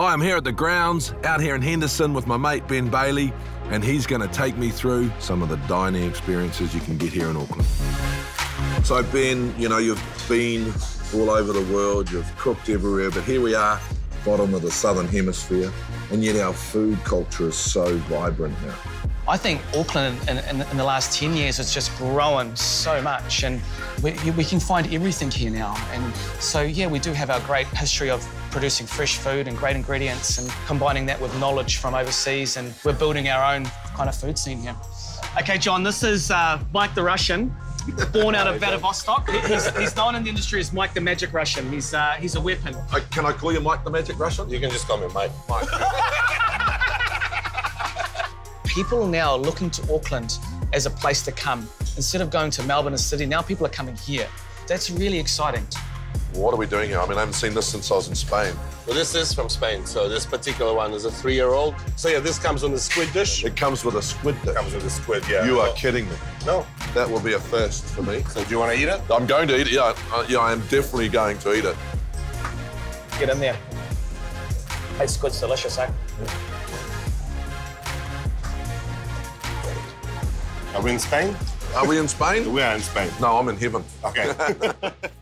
Hi, I'm here at the grounds, out here in Henderson with my mate Ben Bayly, and he's going to take me through some of the dining experiences you can get here in Auckland. So, Ben, you know, you've been all over the world, you've cooked everywhere, but here we are, bottom of the southern hemisphere, and yet our food culture is so vibrant now. I think Auckland in, in, in, the last 10 years has just grown so much and we, we, can find everything here now. And so, yeah, we do have our great history of producing fresh food and great ingredients and combining that with knowledge from overseas and we're building our own kind of food scene here. Okay, John, this is uh, Mike the Russian. Born out of Vladivostok. He's, he's, known in the industry as Mike the Magic Russian. He's, uh, he's a weapon. Uh, can I call you Mike the Magic Russian? You can just call me Mike. Mike. people now are looking to Auckland as a place to come. Instead of going to Melbourne and Sydney, now people are coming here. That's really exciting. What are we doing here? I mean, I haven't seen this since I was in Spain. Well, this is from Spain, so this particular one is a three-year-old. So yeah, this comes on the squid dish. It comes with a squid dish. It comes with a squid, yeah. You are kidding me. No. That will be a first for me. So do you want to eat it? I'm going to eat it, yeah. Uh, yeah, I am definitely going to eat it. Get in there. Hey, squid's delicious, eh? Are we in Spain? Are we in Spain? we are in Spain. No, I'm in heaven. Okay.